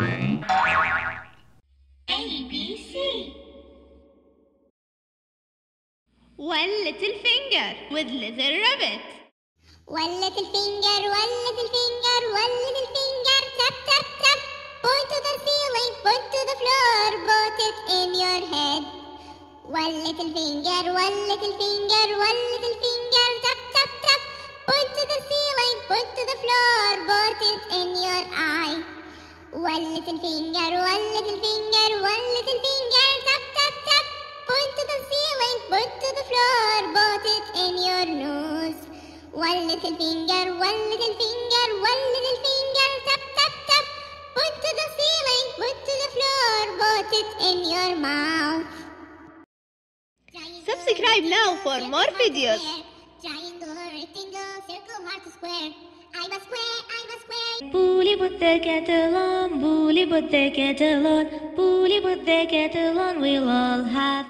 A B C. One little finger with little rabbit. One little finger, one little finger, one little finger, tap tap tap. Point to the ceiling, point to the floor, put it in your head. One little finger, one little finger, one little finger, One little finger, one little finger, one little finger, tap tap tap. Point to the ceiling, point to the floor, put it in your nose. One little finger, one little finger, one little finger, tap tap tap. Point to the ceiling, point to the floor, put it in your mouth. Subscribe now for more videos. Triangle, rectangle, circle, heart, square. I'm a square, I'm a square. Put the kettle on, Polly put the kettle on, Polly put the kettle on, we'll all have